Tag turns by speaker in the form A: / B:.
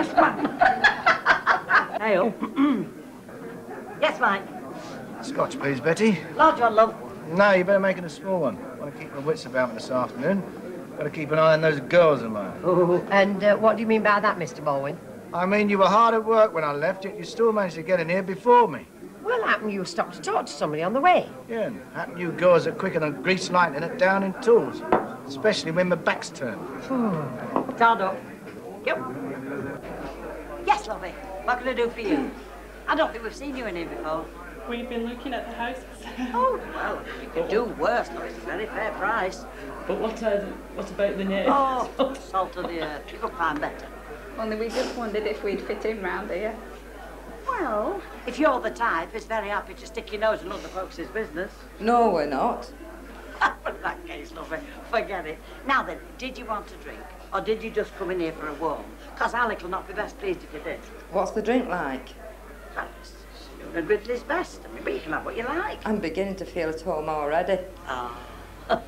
A: Yes, Mike. Yes, Mike. Scotch, please, Betty.
B: Large one, love.
A: No, you better make it a small one. I want to keep my wits about me this afternoon. Got to keep an eye on those girls of mine.
C: Oh, and uh, what do you mean by that, Mr. Baldwin?
A: I mean, you were hard at work when I left, yet you still managed to get in here before me.
C: Well, happen you stopped to talk to somebody on the way?
A: Yeah, and happen you girls are quicker than grease lightning at down in tools, especially when my back's turned.
B: Tied up. Yep. Yes, lovey. What can I do for you? I don't think we've seen you in here before.
D: We've been looking at the houses.
B: Oh, well, you could do worse. Love. It's a very fair price.
D: but what, uh, what about the name?
B: Oh, salt of the earth. You could find better.
E: Only we just wondered if we'd fit in round here.
B: Well, if you're the type it's very happy to stick your nose in other folks' business,
F: No, we're not.
B: in that case, lovely, forget it. Now then, did you want a drink? Or did you just come in here for a warm? Because Alec will not be best pleased if you did.
F: What's the drink like?
B: Well, it's and Ridley's best. I mean, but you can have what you like.
F: I'm beginning to feel at home already.
B: Ah.